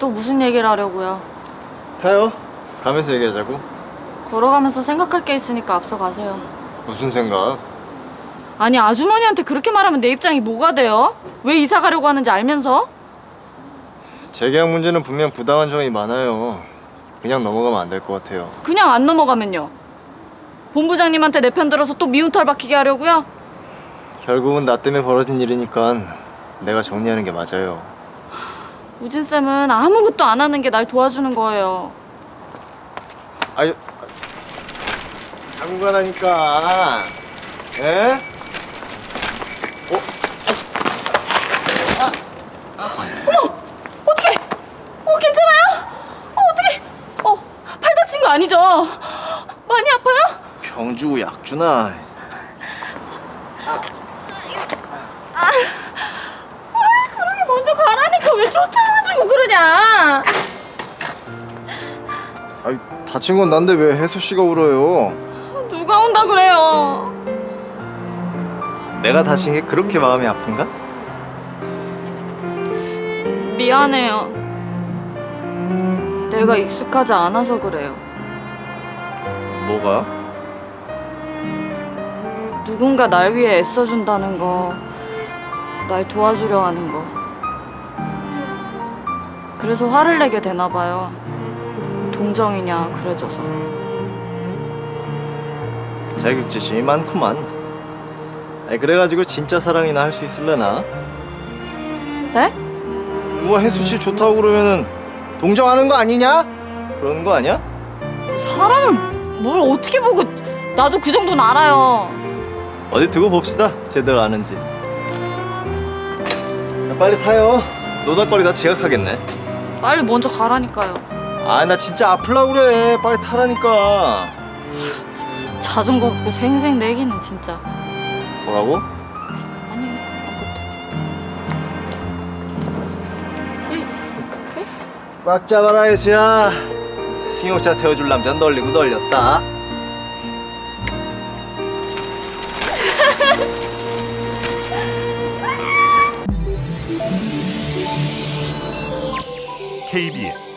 또 무슨 얘기를 하려고요? 타요. 가면서 얘기하자고. 걸어가면서 생각할 게 있으니까 앞서 가세요. 무슨 생각? 아니 아주머니한테 그렇게 말하면 내 입장이 뭐가 돼요? 왜 이사 가려고 하는지 알면서? 재계약 문제는 분명 부당한 점이 많아요. 그냥 넘어가면 안 될 것 같아요. 그냥 안 넘어가면요. 본부장님한테 내 편 들어서 또 미운 털 박히게 하려고요? 결국은 나 때문에 벌어진 일이니까 내가 정리하는 게 맞아요. 우진 쌤은 아무것도 안 하는 게 날 도와주는 거예요. 아유, 자고 가라니까. 에? 어? 어떻게? 어 괜찮아요? 어 어떻게? 어 팔 다친 거 아니죠? 많이 아파요? 병 주고 약 주나. 그러게 먼저 가라니까 왜 쫓아가지고 그러냐? 아이, 다친 건 난데 왜 혜수 씨가 울어요? 누가 온다 그래요? 내가 다친 게 그렇게 마음이 아픈가? 미안해요. 내가 익숙하지 않아서 그래요. 뭐가? 누군가 날 위해 애써준다는 거, 날 도와주려 하는 거. 그래서 화를 내게 되나 봐요. 동정이냐 그래져서. 자격지심이 많구만. 아이, 그래가지고 진짜 사랑이나 할 수 있을려나? 네? 누가 혜수 씨 좋다고 그러면은 동정하는 거 아니냐? 그러는 거 아니야? 사람은 뭘 어떻게 보고 나도 그 정도는 알아요. 어디 두고 봅시다. 제대로 아는지. 야, 빨리 타요. 노닥거리다 지각하겠네. 빨리 먼저 가라니까요. 아, 나 진짜 아플라 그래. 빨리 타라니까. 자전거 갖고 생생 내기는 진짜. 뭐라고? 아니 아무것도. 꽉 잡아라, 혜수야. 승용차 태워줄 남자 널리고 널렸다. KBS